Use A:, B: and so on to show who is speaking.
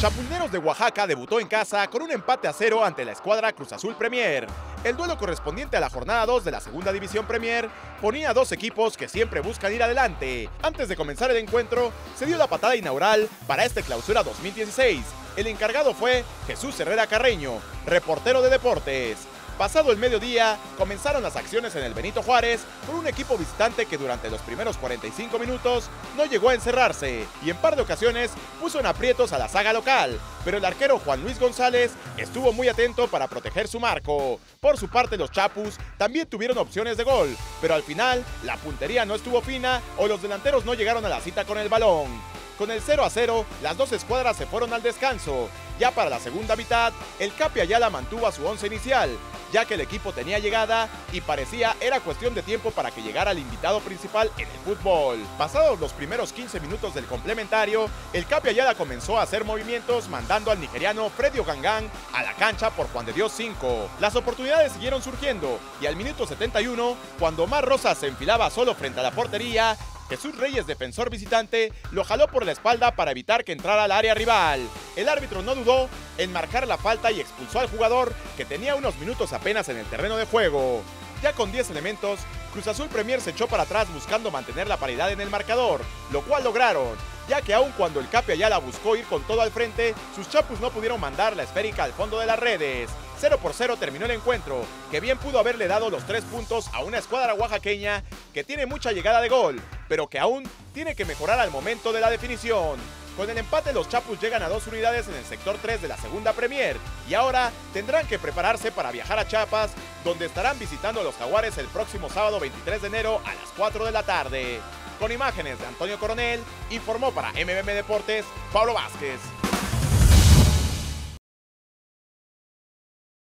A: Chapulneros de Oaxaca debutó en casa con un empate a cero ante la escuadra Cruz Azul Premier. El duelo correspondiente a la jornada 2 de la Segunda División Premier ponía a dos equipos que siempre buscan ir adelante. Antes de comenzar el encuentro, se dio la patada inaugural para este clausura 2016. El encargado fue Jesús Herrera Carreño, reportero de deportes. Pasado el mediodía, comenzaron las acciones en el Benito Juárez con un equipo visitante que durante los primeros 45 minutos no llegó a encerrarse y en par de ocasiones puso en aprietos a la saga local, pero el arquero Juan Luis González estuvo muy atento para proteger su marco. Por su parte, los Chapus también tuvieron opciones de gol, pero al final la puntería no estuvo fina o los delanteros no llegaron a la cita con el balón. Con el 0 a 0, las dos escuadras se fueron al descanso. Ya para la segunda mitad, el Capi Ayala mantuvo a su once inicial, ya que el equipo tenía llegada y parecía era cuestión de tiempo para que llegara el invitado principal en el fútbol. Pasados los primeros 15 minutos del complementario, el Capi Ayala comenzó a hacer movimientos mandando al nigeriano Fredio Gangán a la cancha por Juan de Dios 5. Las oportunidades siguieron surgiendo y al minuto 71, cuando Omar Rosa se enfilaba solo frente a la portería, Jesús Reyes, defensor visitante, lo jaló por la espalda para evitar que entrara al área rival. El árbitro no dudó en marcar la falta y expulsó al jugador que tenía unos minutos apenas en el terreno de juego. Ya con 10 elementos, Cruz Azul Premier se echó para atrás buscando mantener la paridad en el marcador, lo cual lograron, ya que aun cuando el Capi Ayala buscó ir con todo al frente, sus chapus no pudieron mandar la esférica al fondo de las redes. 0 por 0 terminó el encuentro, que bien pudo haberle dado los tres puntos a una escuadra oaxaqueña que tiene mucha llegada de gol, pero que aún tiene que mejorar al momento de la definición. Con el empate los Chapus llegan a dos unidades en el sector 3 de la segunda Premier y ahora tendrán que prepararse para viajar a Chiapas, donde estarán visitando a los Jaguares el próximo sábado 23 de enero a las 4 de la tarde. Con imágenes de Antonio Coronel, informó para MMM Deportes Pablo Vázquez.